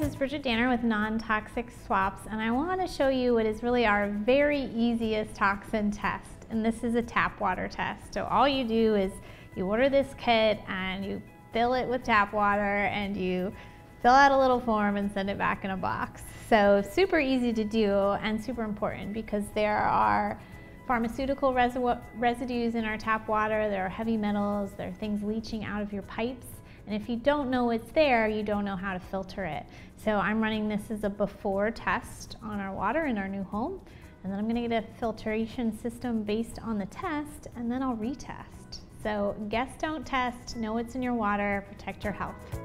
Bridgit Danner with Non-Toxic Swaps and I want to show you what is really our very easiest toxin test and this is a tap water test. So all you do is you order this kit and you fill it with tap water and you fill out a little form and send it back in a box. So super easy to do and super important because there are pharmaceutical residues in our tap water, there are heavy metals, there are things leaching out of your pipes and if you don't know it's there, you don't know how to filter it. So I'm running this as a before test on our water in our new home. And then I'm gonna get a filtration system based on the test and then I'll retest. So guess don't test, know what's in your water, protect your health.